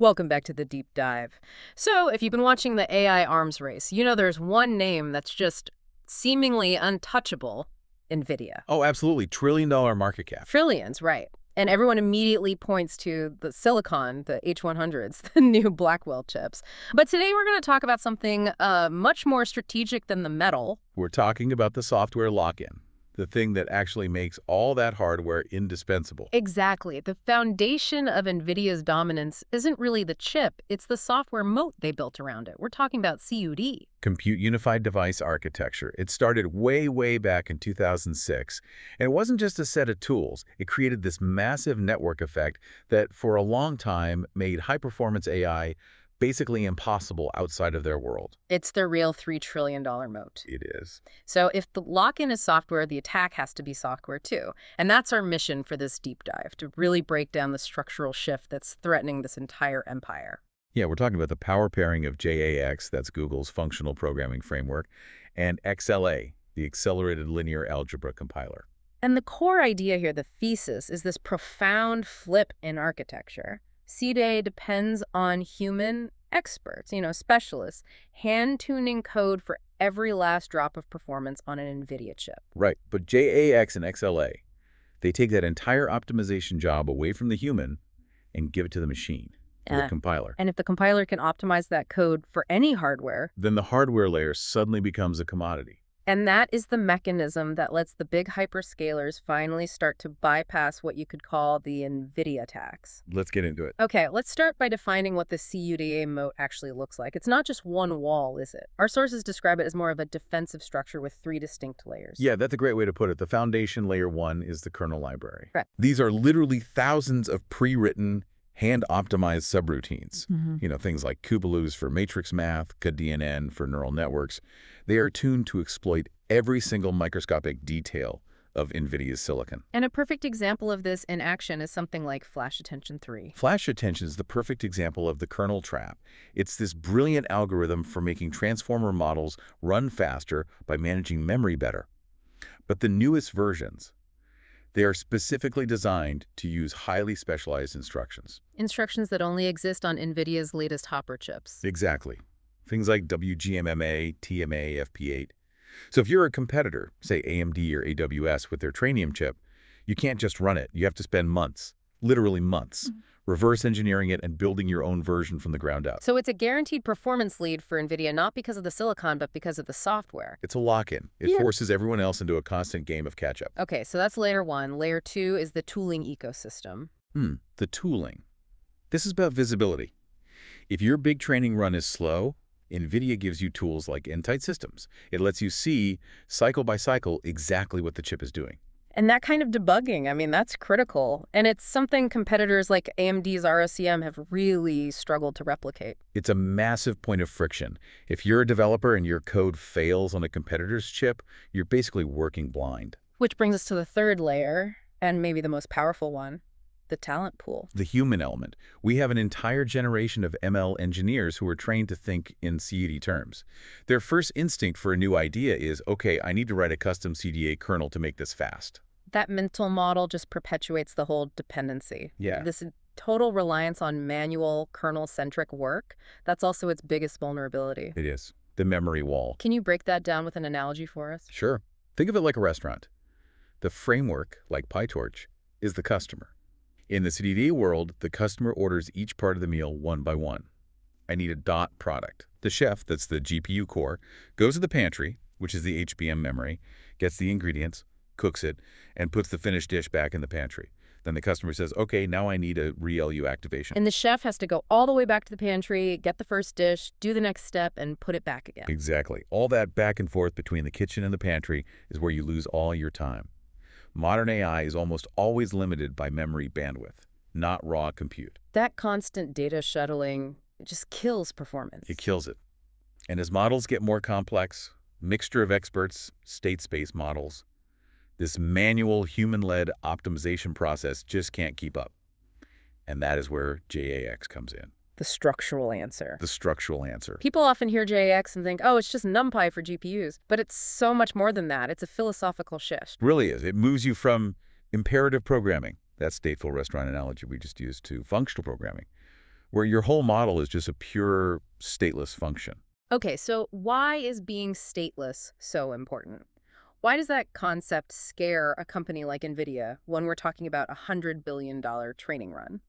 Welcome back to the deep dive. So, if you've been watching the AI arms race, you know there's one name that's just seemingly untouchable NVIDIA. Oh, absolutely. Trillion dollar market cap. Trillions, right. And everyone immediately points to the silicon, the H100s, the new Blackwell chips. But today we're going to talk about something uh, much more strategic than the metal. We're talking about the software lock-in, the thing that actually makes all that hardware indispensable. Exactly. The foundation of NVIDIA's dominance isn't really the chip, it's the software moat they built around it. We're talking about CUDA. Compute Unified Device Architecture. It started way, way back in 2006. And it wasn't just a set of tools. It created this massive network effect that, for a long time, made high-performance AI basically impossible outside of their world. It's the real $3 trillion moat. It is. So if the lock-in is software, the attack has to be software too. And that's our mission for this deep dive, to really break down the structural shift that's threatening this entire empire. Yeah, we're talking about the power pairing of JAX, that's Google's functional programming framework, and XLA, the Accelerated Linear Algebra Compiler. And the core idea here, the thesis, is this profound flip in architecture. CUDA depends on human experts, you know, specialists, hand-tuning code for every last drop of performance on an NVIDIA chip. Right, but JAX and XLA, they take that entire optimization job away from the human and give it to the machine, to the Uh, compiler. And if the compiler can optimize that code for any hardware, Then the hardware layer suddenly becomes a commodity. And that is the mechanism that lets the big hyperscalers finally start to bypass what you could call the NVIDIA tax. Let's get into it. Okay, let's start by defining what the CUDA moat actually looks like. It's not just one wall, is it? Our sources describe it as more of a defensive structure with three distinct layers. Yeah, that's a great way to put it. The foundation layer one is the kernel library. Right. These are literally thousands of pre-written, hand-optimized subroutines. Mhm. You know, things like cuBLAS for matrix math, cuDNN for neural networks. They are tuned to exploit every single microscopic detail of NVIDIA's silicon. And a perfect example of this in action is something like Flash Attention 3. Flash attention is the perfect example of the kernel trap. It's this brilliant algorithm for making transformer models run faster by managing memory better. But the newest versions, they are specifically designed to use highly specialized instructions. Instructions that only exist on NVIDIA's latest Hopper chips. Exactly. Things like WGMMA, TMA, FP8. So if you're a competitor, say AMD or AWS with their Trainium chip, you can't just run it. You have to spend months, literally months, mm-hmm. Reverse engineering it and building your own version from the ground up. So it's a guaranteed performance lead for NVIDIA, not because of the silicon, but because of the software. It's a lock-in. It Yeah. forces everyone else into a constant game of catch-up. Okay, so that's layer one. Layer two is the tooling ecosystem. Hmm, the tooling. This is about visibility. If your big training run is slow, NVIDIA gives you tools like Nsight Systems. It lets you see, cycle by cycle, exactly what the chip is doing. And that kind of debugging, I mean, that's critical. And it's something competitors like AMD's ROCm have really struggled to replicate. It's a massive point of friction. If you're a developer and your code fails on a competitor's chip, you're basically working blind. Which brings us to the third layer, and maybe the most powerful one, the talent pool. The human element. We have an entire generation of ML engineers who are trained to think in CUDA terms. Their first instinct for a new idea is, okay, I need to write a custom CUDA kernel to make this fast. That mental model just perpetuates the whole dependency. Yeah. This total reliance on manual kernel-centric work, that's also its biggest vulnerability. It is. The memory wall. Can you break that down with an analogy for us? Sure. Think of it like a restaurant. The framework, like PyTorch, is the customer. In the CUDA world, the customer orders each part of the meal one by one. I need a dot product. The chef, that's the GPU core, goes to the pantry, which is the HBM memory, gets the ingredients, cooks it, and puts the finished dish back in the pantry. Then the customer says, okay, now I need a ReLU activation. And the chef has to go all the way back to the pantry, get the first dish, do the next step, and put it back again. Exactly. All that back and forth between the kitchen and the pantry is where you lose all your time. Modern AI is almost always limited by memory bandwidth, not raw compute. That constant data shuttling just kills performance. It kills it. And as models get more complex, mixture of experts, state space models, this manual human-led optimization process just can't keep up. And that is where JAX comes in, the structural answer. the structural answer. People often hear JAX and think, oh, it's just NumPy for GPUs. But it's so much more than that. It's a philosophical shift. really is. It moves you from imperative programming, that stateful restaurant analogy we just used, to functional programming, where your whole model is just a pure stateless function. Okay, so why is being stateless so important? Why does that concept scare a company like NVIDIA when we're talking about a $100 billion training run?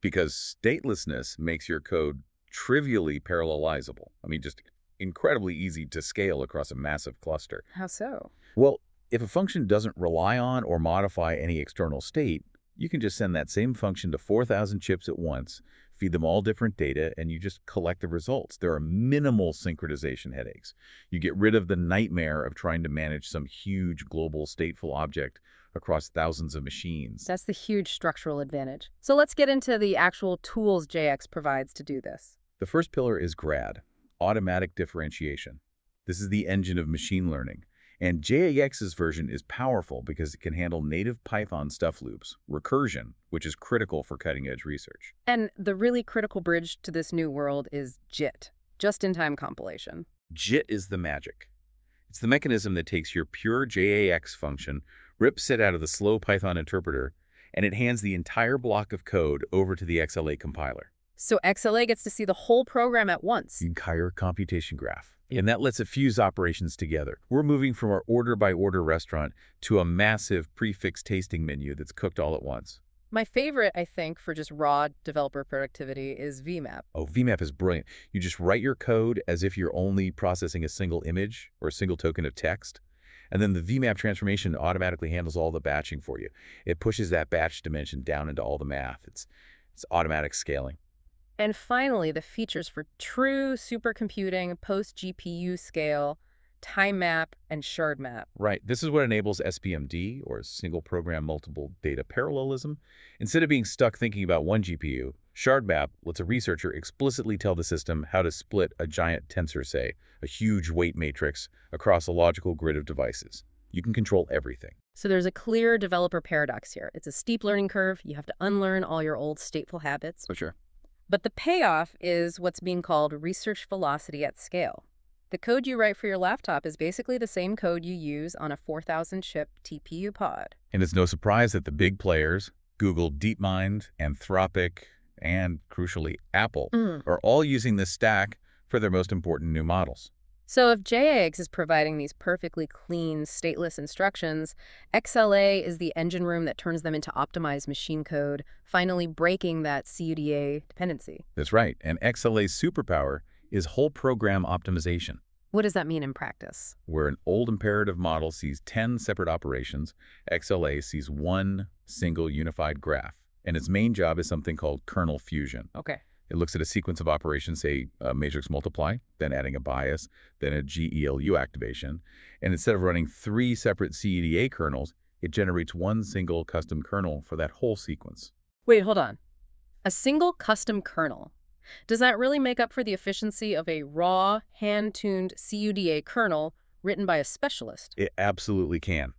Because statelessness makes your code trivially parallelizable. I mean, just incredibly easy to scale across a massive cluster. How so? Well, if a function doesn't rely on or modify any external state, you can just send that same function to 4,000 chips at once, feed them all different data, and you just collect the results. There are minimal synchronization headaches. You get rid of the nightmare of trying to manage some huge global stateful object across thousands of machines. That's the huge structural advantage. So let's get into the actual tools JAX provides to do this. The first pillar is GRAD, automatic differentiation. This is the engine of machine learning. And JAX's version is powerful because it can handle native Python stuff loops, recursion, which is critical for cutting-edge research. And the really critical bridge to this new world is JIT, just-in-time compilation. JIT is the magic. It's the mechanism that takes your pure JAX function, rips it out of the slow Python interpreter, and it hands the entire block of code over to the XLA compiler. So XLA gets to see the whole program at once. The entire computation graph. And that lets it fuse operations together. We're moving from our order-by-order restaurant to a massive prefix tasting menu that's cooked all at once. My favorite, I think, for just raw developer productivity is VMAP. Oh, VMAP is brilliant. You just write your code as if you're only processing a single image or a single token of text. And then the VMAP transformation automatically handles all the batching for you. It pushes that batch dimension down into all the math. It's, it's automatic scaling. And finally, the features for true supercomputing, post-GPU scale, pmap, and shard map. Right. This is what enables SPMD, or Single Program Multiple Data Parallelism. Instead of being stuck thinking about one GPU, shard map lets a researcher explicitly tell the system how to split a giant tensor, say, a huge weight matrix, across a logical grid of devices. You can control everything. So there's a clear developer paradox here. It's a steep learning curve. You have to unlearn all your old stateful habits. For sure. But the payoff is what's being called research velocity at scale. The code you write for your laptop is basically the same code you use on a 4,000-chip TPU pod. And it's no surprise that the big players, Google DeepMind, Anthropic, and, crucially, Apple, Mm. are all using this stack for their most important new models. So if JAX is providing these perfectly clean, stateless instructions, XLA is the engine room that turns them into optimized machine code, finally breaking that CUDA dependency. That's right. And XLA's superpower is whole program optimization, What does that mean in practice? where an old imperative model sees 10 separate operations, XLA sees one single unified graph. And its main job is something called kernel fusion. Okay. It looks at a sequence of operations, say a matrix multiply, then adding a bias, then a GELU activation. And instead of running three separate CUDA kernels, it generates one single custom kernel for that whole sequence. Wait, hold on. A single custom kernel. Does that really make up for the efficiency of a raw, hand-tuned CUDA kernel written by a specialist? It absolutely can.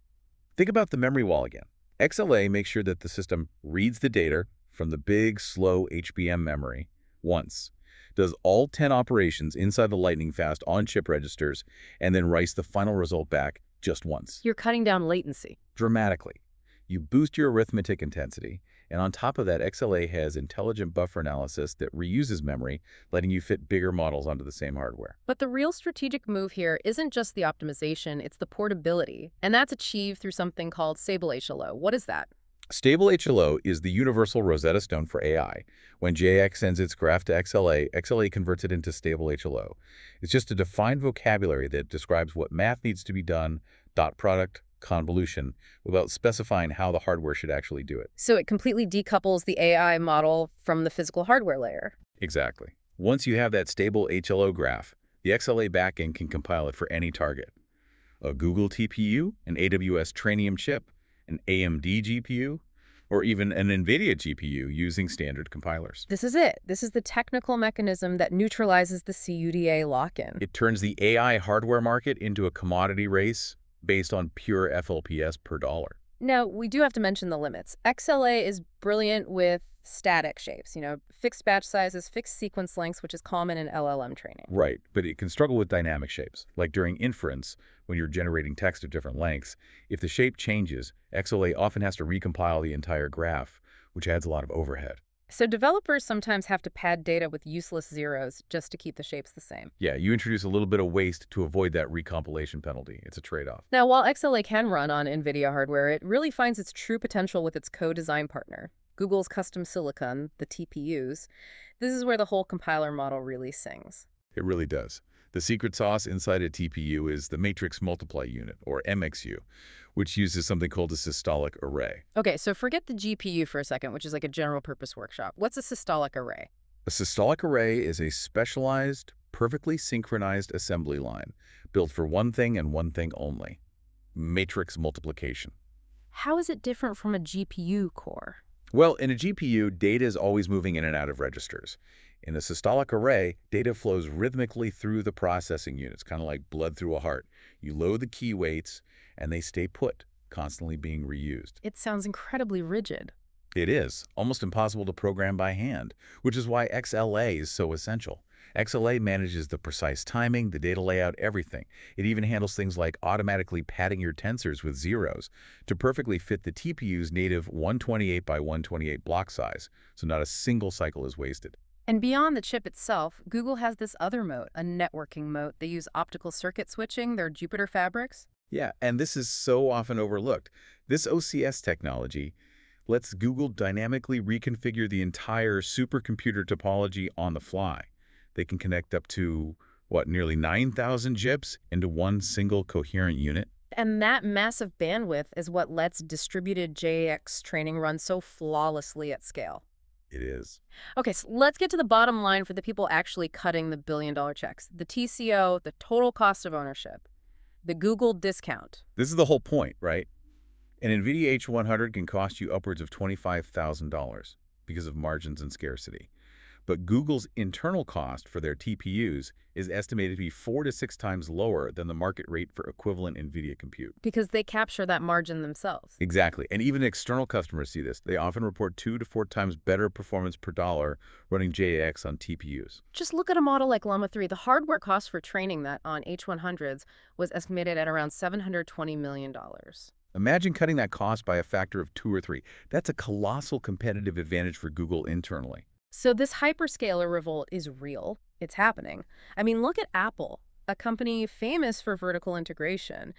Think about the memory wall again. XLA makes sure that the system reads the data from the big, slow HBM memory once, does all 10 operations inside the lightning-fast on-chip registers, and then writes the final result back just once. You're cutting down latency. dramatically. You boost your arithmetic intensity, and on top of that, XLA has intelligent buffer analysis that reuses memory, letting you fit bigger models onto the same hardware. But the real strategic move here isn't just the optimization, it's the portability. And that's achieved through something called Stable HLO. What is that? Stable HLO is the universal Rosetta Stone for AI. When JAX sends its graph to XLA, XLA converts it into stable HLO. It's just a defined vocabulary that describes what math needs to be done, dot product, convolution, without specifying how the hardware should actually do it. So it completely decouples the AI model from the physical hardware layer. Exactly. Once you have that stable HLO graph, the XLA backend can compile it for any target. A Google TPU, an AWS Trainium chip, an AMD GPU, or even an NVIDIA GPU using standard compilers. This is it. This is the technical mechanism that neutralizes the CUDA lock-in. It turns the AI hardware market into a commodity race based on pure FLOPS per dollar. Now, we do have to mention the limits. XLA is brilliant with static shapes, you know, fixed batch sizes, fixed sequence lengths, which is common in LLM training. Right, but it can struggle with dynamic shapes. Like during inference, when you're generating text of different lengths, if the shape changes, XLA often has to recompile the entire graph, which adds a lot of overhead. So developers sometimes have to pad data with useless zeros just to keep the shapes the same. Yeah, you introduce a little bit of waste to avoid that recompilation penalty. It's a trade-off. Now, while XLA can run on NVIDIA hardware, it really finds its true potential with its co-design partner, Google's custom silicon, the TPUs. This is where the whole compiler model really sings. It really does. The secret sauce inside a TPU is the matrix multiply unit, or MXU, which uses something called a systolic array. Okay, so forget the GPU for a second, which is like a general purpose workshop. What's a systolic array? A systolic array is a specialized, perfectly synchronized assembly line built for one thing and one thing only, matrix multiplication. How is it different from a GPU core? Well, in a GPU, data is always moving in and out of registers. In the systolic array, data flows rhythmically through the processing units, kind of like blood through a heart. You load the key weights, and they stay put, constantly being reused. It sounds incredibly rigid. It is, almost impossible to program by hand, which is why XLA is so essential. XLA manages the precise timing, the data layout, everything. It even handles things like automatically padding your tensors with zeros to perfectly fit the TPU's native 128 by 128 block size, so not a single cycle is wasted. And beyond the chip itself, Google has this other moat, a networking moat. They use optical circuit switching, their Jupiter fabrics. Yeah, and this is so often overlooked. This OCS technology lets Google dynamically reconfigure the entire supercomputer topology on the fly. They can connect up to, what, nearly 9,000 chips into one single coherent unit? And that massive bandwidth is what lets distributed JAX training run so flawlessly at scale. It is. Okay, so let's get to the bottom line for the people actually cutting the billion dollar checks. The TCO, the total cost of ownership, the Google discount. This is the whole point, right? An NVIDIA H100 can cost you upwards of $25,000 because of margins and scarcity. But Google's internal cost for their TPUs is estimated to be four to six times lower than the market rate for equivalent NVIDIA compute. Because they capture that margin themselves. Exactly. And even external customers see this. They often report two to four times better performance per dollar running JAX on TPUs. Just look at a model like Llama 3. The hardware cost for training that on H100s was estimated at around $720 million. Imagine cutting that cost by a factor of two or three. That's a colossal competitive advantage for Google internally. So this hyperscaler revolt is real. It's happening. I mean, look at Apple, a company famous for vertical integration.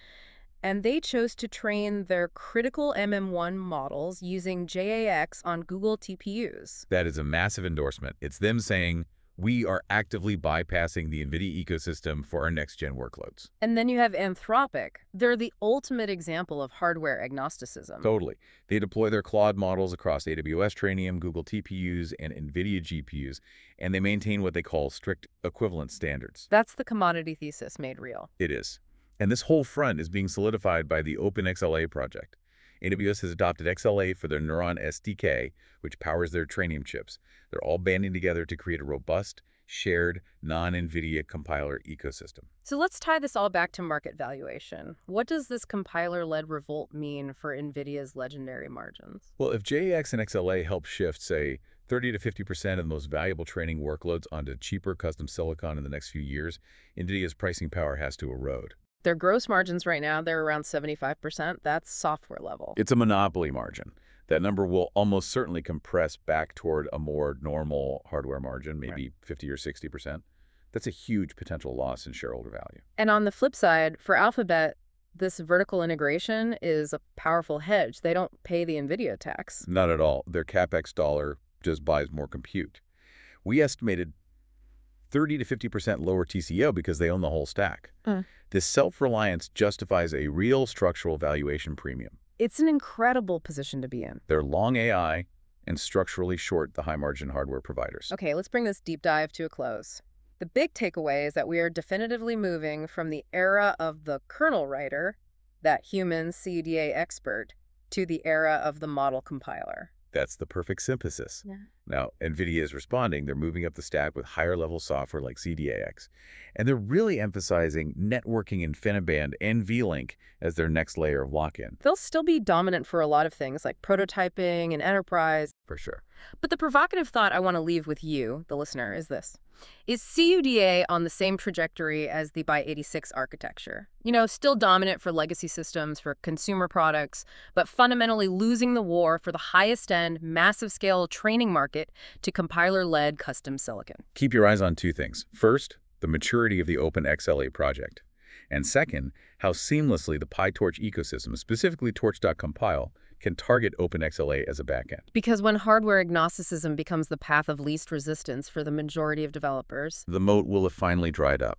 And they chose to train their critical MM1 models using JAX on Google TPUs. That is a massive endorsement. It's them saying, we are actively bypassing the NVIDIA ecosystem for our next-gen workloads. And then you have Anthropic. They're the ultimate example of hardware agnosticism. Totally. They deploy their Claude models across AWS Trainium, Google TPUs, and NVIDIA GPUs, and they maintain what they call strict equivalence standards. That's the commodity thesis made real. It is. And this whole front is being solidified by the OpenXLA project. AWS has adopted XLA for their Neuron SDK, which powers their Trainium chips. They're all banding together to create a robust, shared, non-NVIDIA compiler ecosystem. So let's tie this all back to market valuation. What does this compiler-led revolt mean for NVIDIA's legendary margins? Well, if JAX and XLA help shift, say, 30 to 50% of the most valuable training workloads onto cheaper custom silicon in the next few years, NVIDIA's pricing power has to erode. Their gross margins right now, they're around 75%. That's software level. It's a monopoly margin. That number will almost certainly compress back toward a more normal hardware margin, maybe right. 50 or 60%. That's a huge potential loss in shareholder value. And on the flip side, for Alphabet, this vertical integration is a powerful hedge. They don't pay the NVIDIA tax. Not at all. Their CapEx dollar just buys more compute. We estimated 30 to 50% lower TCO because they own the whole stack. Mm. This self-reliance justifies a real structural valuation premium. It's an incredible position to be in. They're long AI and structurally short the high-margin hardware providers. Okay, let's bring this deep dive to a close. The big takeaway is that we are definitively moving from the era of the kernel writer, that human CUDA expert, to the era of the model compiler. That's the perfect synthesis. Yeah. Now, NVIDIA is responding. They're moving up the stack with higher-level software like CUDA-X. And they're really emphasizing networking InfiniBand and NVLink as their next layer of lock-in. They'll still be dominant for a lot of things like prototyping and enterprise. For sure. But the provocative thought I want to leave with you, the listener, is this. Is CUDA on the same trajectory as the x86 architecture? You know, still dominant for legacy systems, for consumer products, but fundamentally losing the war for the highest-end, massive-scale training market to compiler-led custom silicon. Keep your eyes on two things. First, the maturity of the OpenXLA project. And second, how seamlessly the PyTorch ecosystem, specifically torch.compile, can target OpenXLA as a backend. Because when hardware agnosticism becomes the path of least resistance for the majority of developers, The moat will have finally dried up.